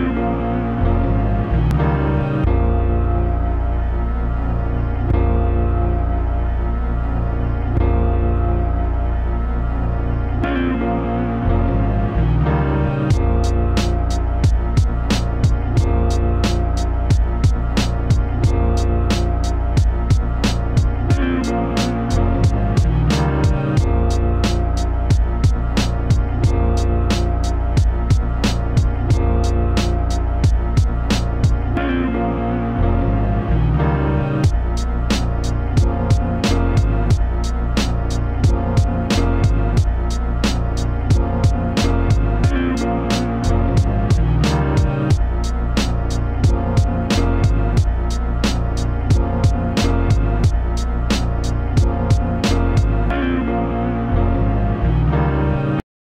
Música